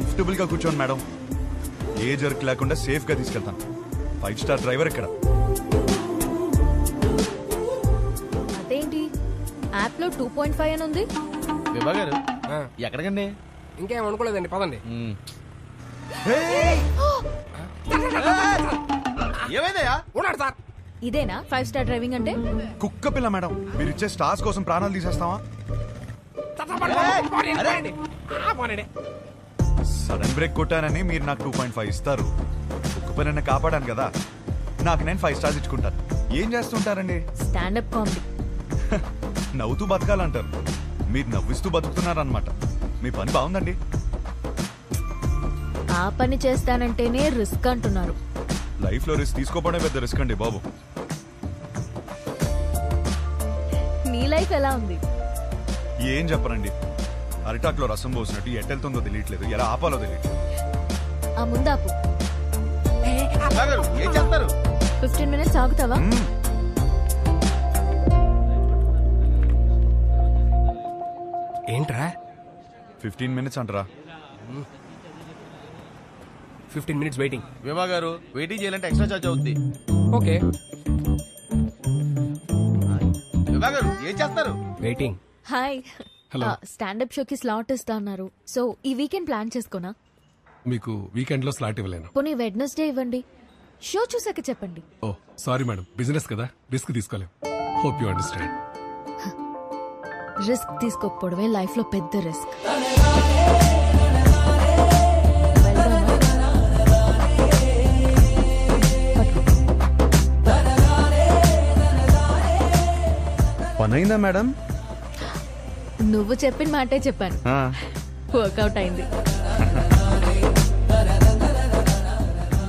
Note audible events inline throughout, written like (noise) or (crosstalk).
కంఫర్టబుల్గా కూర్చోండి మేడం. ఏ జర్క్ లేకుండా సేఫ్గా తీసుకెళ్తాను. ఫైవ్ స్టార్ డ్రైవర్ ఇక్కడ. అదేంటి? యాప్లో టూ పాయింట్ ఫైవ్ అని ఉంది. విభా గారు ఎక్కడికండి? ఇంకేం అనుకోలేదండి పదండి. ఏమైందయ్యా? ఉన్నాడు సార్. ఇదేనా? ఫైవ్ స్టార్ డ్రైవింగ్ అంటే? కుక్క పిల్ల మేడం. మీరు ఇచ్చే స్టార్స్ కోసం ప్రాణాలు తీసేస్తావా? సడన్ బ్రేక్ కొట్టానని మీరు నాకు టూ పాయింట్ ఫైవ్ ఇస్తారు. కుక్క పిల్లని కాపాడాను కదా. నాకు నేను ఫైవ్ స్టార్స్ ఇచ్చుకుంటాను. ఏం చేస్తుంటారండి? Stand up comedy. (laughs) నవ్వుతూ బతకాలంటారు. మీరు నవ్విస్తూ బతుకుతున్నారనమాట మీ పని బాగుందండి. ఆ పని చేస్తానంటేనే రిస్క్ అంటున్నారు. లైఫ్లో రిస్క్ తీసుకోవడమే పెద్ద రిస్క్ అండి బాబు. నీ లైఫ్ ఎలా ఉంది? ఏం చెప్పరండి. అరిటాక్లో రసం పోసినట్టు ఎట్టెళ్తుందో తెలియట్లేదు. ఎలా ఆపాలో తెలియట్లేదు. ఆ ముందాపు విభా గారు ఏం చేస్తారు? ఫిఫ్టీన్ మినిట్స్ ఆగుతావా. ఏంట్రా? ఫిఫ్టీన్ మినిట్స్ అంటారా. Fifteen minutes waiting. విభా గారు వెయిటింగ్ చేయాలంటే ఎక్స్ట్రా చార్జ్ అవుద్ది. ఓకే. విభా గారు ఏం చేస్తారు? వెయిటింగ్. హాయ్. స్టాండప్ షోకి స్లాట్ ఇస్తా అన్నారు. సో ఈ వీకెండ్ ప్లాన్ చేసుకోనా? మీకు వీకెండ్లో స్లాట్ ఇవ్వలేను. పోనీ వెడ్నెస్డే ఇవ్వండి. షో చూసాక చెప్పండి. ఓ సారీ మేడం బిజినెస్ కదా. రిస్క్ తీసుకోలేం. హోప్ యు అండర్స్టాండ్ రిస్క్ తీసుకోకపోవడమే లైఫ్లో పెద్ద రిస్క్ పనైందా మేడం నువ్వు చెప్పిన మాటే చెప్పాను. వర్కౌట్ అయింది.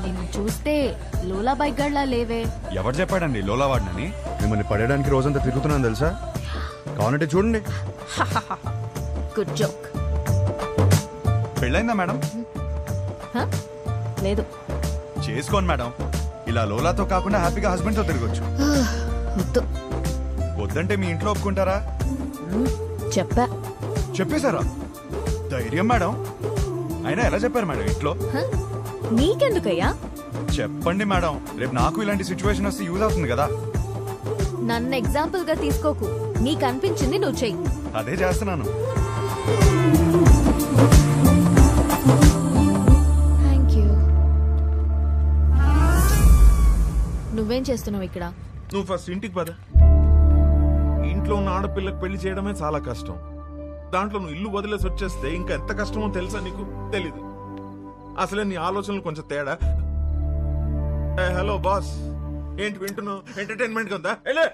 నిన్ను చూస్తే లోలా బైక్ గడ్లా లేవే. ఎవరు చెప్పాడండి లోలా వాడినని మిమ్మల్ని పడేయడానికి రోజంతా తిరుగుతున్నాను తెలుసా? కావాలంటే చూడండి. గుడ్ జోక్ పెళ్ళైందా మేడం? లేదు. చేసుకోండి మేడం. ఇలా లోలాతో కాకుండా హ్యాపీగా హస్బెండ్తో తిరగొచ్చు. వద్దు. వద్దంటే మీ ఇంట్లో ఒప్పుకుంటారా? చెప్పా. చెప్పేశారా. ధైర్యం మేడం. అయినా ఎలా చెప్పారు మేడం ఇంట్లో? నీకెందుకయ్యా? చెప్పండి మేడం. రేపు నాకు ఇలాంటి సిచ్యువేషన్ వస్తే యూజ్ అవుతుంది కదా. నన్ను ఎగ్జాంపుల్గా తీసుకోకు. నీకు అనిపించింది నువ్వు చెయ్యి. అదే చేస్తున్నాను. థ్యాంక్ యూ నువ్వేం చేస్తున్నావు ఇక్కడ? నువ్వు ఫస్ట్ ఇంటికి పద. ఇంట్లో ఉన్న ఆడపిల్లకి పెళ్ళి చేయడమే చాలా కష్టం. దాంట్లో నువ్వు ఇల్లు వదిలేసి వచ్చేస్తే ఇంకా ఎంత కష్టమో తెలుసా నీకు? తెలీదు. అసలే నీ ఆలోచనలు కొంచెం తేడా. ఏ, హలో బాస్. ఏంటి వింటున్నావు? ఎంటర్టైన్మెంట్ ఉందా? ఏలే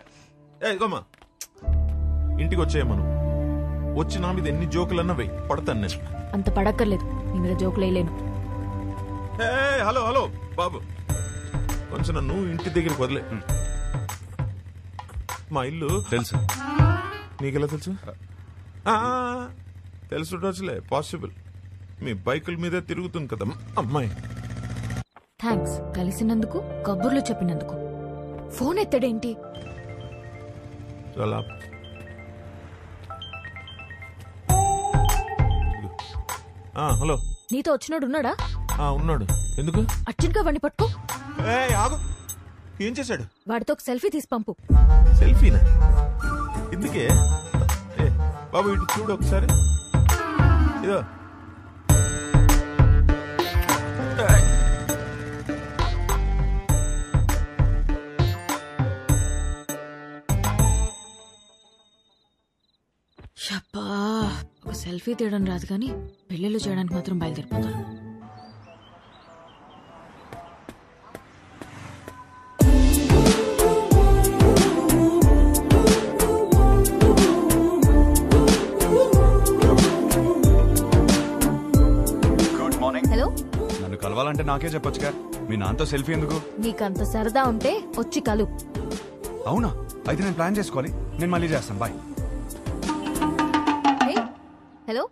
ఏ ఇగోమ్మా ఇంటికి వచ్చేయమ్మా నువ్వు. వచ్చి నా మీద ఎన్ని జోకులన్నా వెయ్యి పడతాను నేను. అంత పడక్కర్లేదు. నీ మీద జోకులు వేయలేను. హలో హలో బాబు. కొంచెం నన్ను ఇంటి దగ్గరికి వదిలే. మా ఇల్లు. తెలుసు. నీకెలా తెలుసు? ఆ, తెలుసుండొచ్చులే పాసిబుల్ మీ బైకుల మీదే తిరుగుతుంది కదా అమ్మాయి. థ్యాంక్స్ కలిసినందుకు కబుర్లు చెప్పినందుకు. ఫోన్ ఎత్తడేంటి? చాలా ఆ, హలో. నీతో వచ్చినోడు ఉన్నాడా? ఆ, ఉన్నాడు. ఎందుకు? అర్జున్గా వాడిని పట్టుకో. ఏ ఆగు. ఏం చేశాడు? వాడితో ఒక సెల్ఫీ తీసి పంపు. సెల్ఫీనా? ఎందుకే? ఏ బాబు ఇటు చూడు ఒకసారి. ఇదో. ఏయ్. ఒక సెల్ఫీ తీయడం రాదు కానీ పెళ్ళిళ్ళు చేయడానికి మాత్రం బయలుదేరిపోతాను. నాకే చెప్పొచ్చుగా. మీ నాన్నతో సెల్ఫీ ఎందుకు? నీకంత సరదా ఉంటే వచ్చి కలు. అవునా? అయితే నేను ప్లాన్ చేసుకోవాలి. నేను మళ్ళీ చేస్తాను. బాయ్. హలో?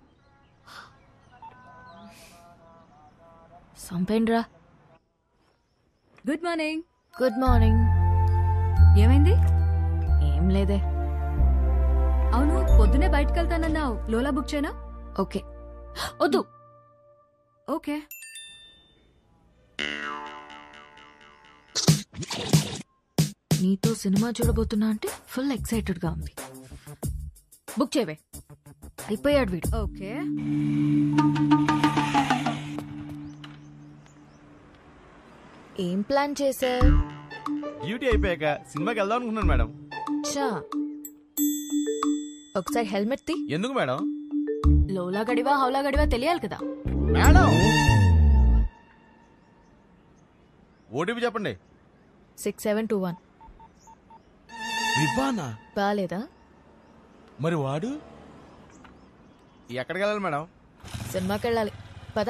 సంపేండ్రా. గుడ్ మార్నింగ్ గుడ్ మార్నింగ్ ఏమైంది? ఏం లేదే. అవును పొద్దునే బయటకు వెళ్తానన్నావు లోలా బుక్ చేయనా? ఓకే. వద్దు. ఓకే. నీతో సినిమా చూడబోతున్నా అంటే ఫుల్ ఎక్సైటెడ్గా ఉంది. బుక్ చేయవే. అయిపోయాడు వీడు. ఓకే. ఏం ప్లాన్ చేసా డ్యూటీ అయిపోయాక సినిమాకి వెళ్దాం అనుకున్నాను మేడం. చా ఒకసారి హెల్మెట్ తీ. ఎందుకు మేడం? లోలా గడివా హౌలా గడివా తెలియాలి కదా. మేడం! ఓటీపీ చెప్పండి. Six seven two one. వివానా బాగాలేదా మరి వాడు? ఎక్కడికి వెళ్ళాలి మేడం? సినిమాకి వెళ్ళాలి పద.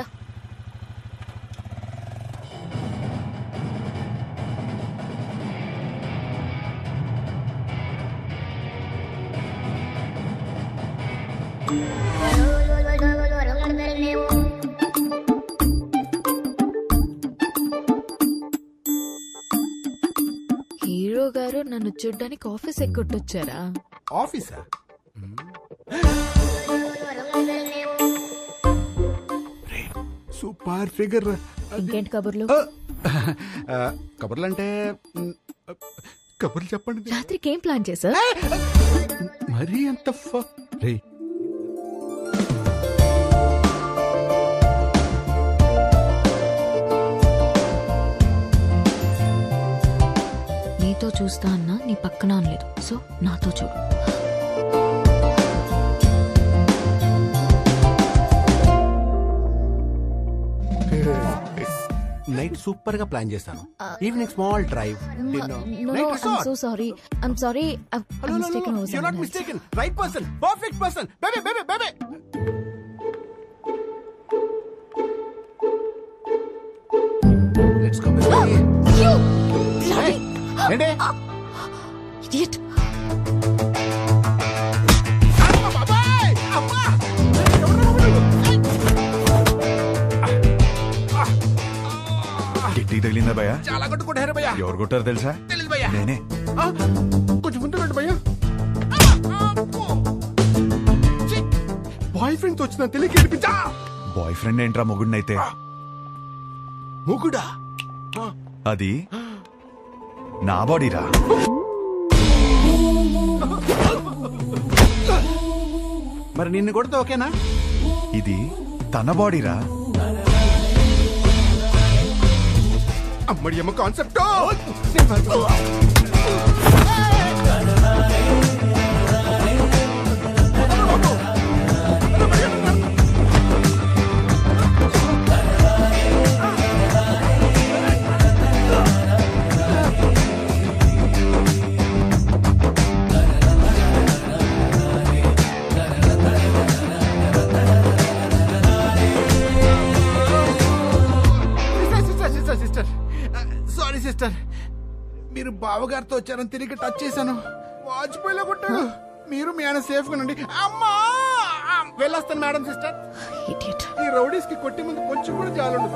హీరో గారు నన్ను చూడ్డానికి ఆఫీస్ ఎక్కొట్టొచ్చారా? ఆఫీసా? Super figure. ఇంకేంటి కబుర్లు? కబుర్లు అంటే కబుర్లు చెప్పండి. రాత్రికి ఏం ప్లాన్ చేసా మరీ అంత రే నీతో చూస్తా అన్నా నీ పక్కన అనలేదు. సో నాతో చూడు. నైట్ సూపర్గా ప్లాన్ చేస్తాను. Evening small drive so sorry I'm sorry not mistaken right person perfect person baby baby baby let's go ఏంటి? ఇడియట్. గిట్టి తగిలిందా భయ చాలా కొట్టుకుంటారు భయ్యా. ఎవరు కొట్టారు తెలుసా? తెలియదు భయ్యా. నేనే. కొంచెం ముందు రండి భయ్యా. బాయ్ ఫ్రెండ్ వచ్చిన తెలియక ఏడిపించా? బాయ్ ఫ్రెండ్ ఏంట్రా మొగుడినైతే? ముగుడా? అది నా బాడీరా. మరి నిన్ను కొడితే ఓకేనా? ఇది తన బాడీరా. అమ్మడి అమ్మ కాన్సెప్ట్ సారీ సిస్టర్ మీరు బావగారితో వచ్చారని తిరిగి టచ్ చేశాను. వాజ్పేయిలో కొట్టాడు మీరు మీ ఆయన సేఫ్గా ఉండండి. అమ్మా! వెళ్ళొస్తాను మేడం సిస్టర్ ఈ రౌడీస్కి కొట్టి ముందు కొంచెం కూడా జాలండు